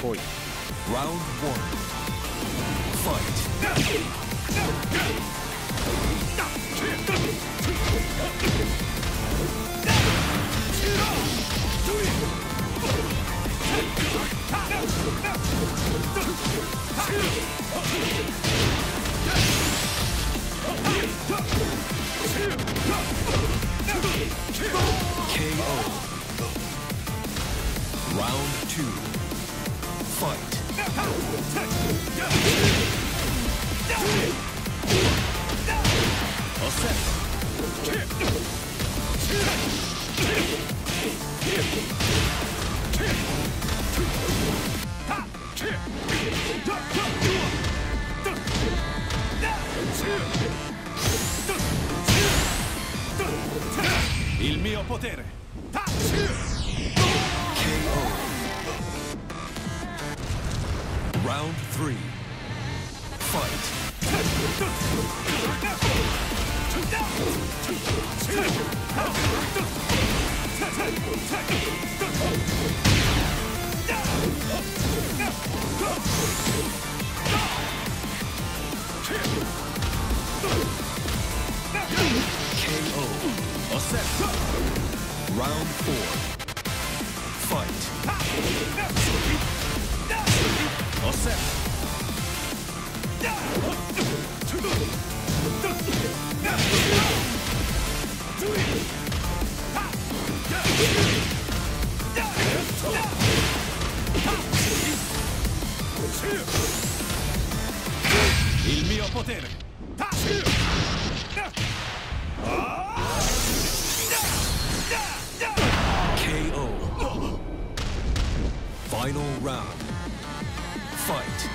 point. Round one. Fight. KO. Round two. Il mio potere. Round three. Fight. Attack. Round four. Fight. Il mio potere. KO. Final round. Fight.